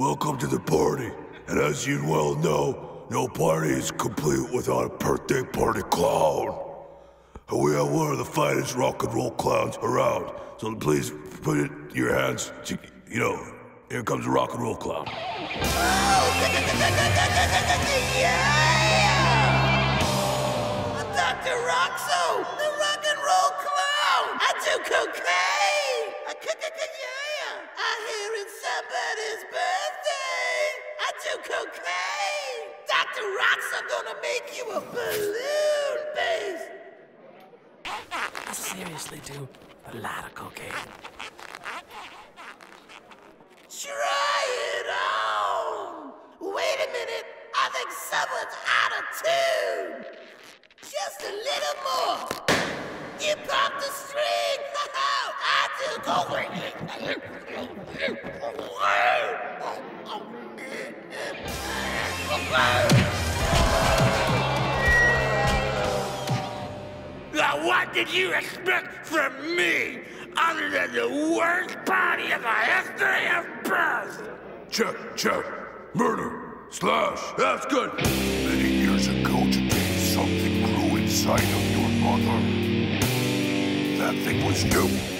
Welcome to the party. And as you well know, no party is complete without a birthday party clown. And we have one of the finest rock and roll clowns around. So please put it your hands. To, you know, here comes the rock and roll clown. Oh, somebody's birthday. I do cocaine. Dr. Rockso gonna make you a balloon face. I seriously do a lot of cocaine. Try it on. Wait a minute. I think someone's out of tune. Just a little more. You pop the string. Now, what did you expect from me, other than the worst party in the history of birth? Check, check. Murder. Slash. That's good. Many years ago today, something grew inside of your mother. That thing was. You.